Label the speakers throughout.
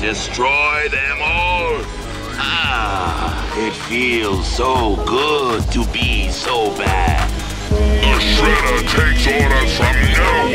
Speaker 1: destroy them all. Ah, it feels so good to be so bad.
Speaker 2: The Shredder takes orders from no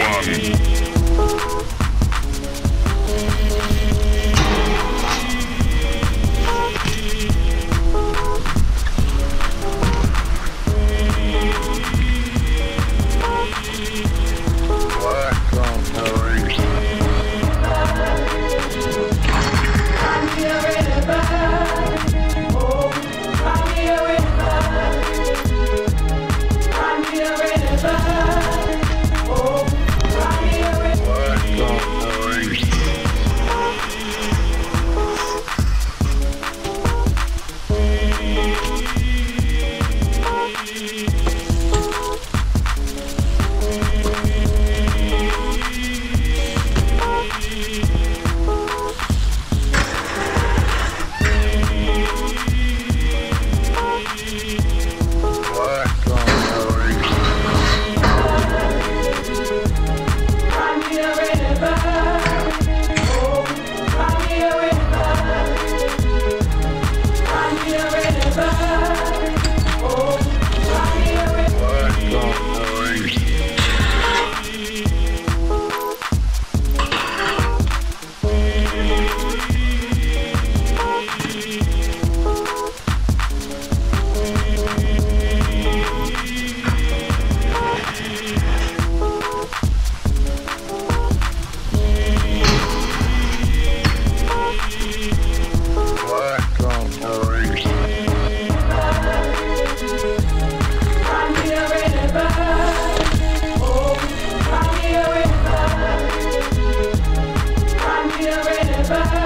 Speaker 3: Bye.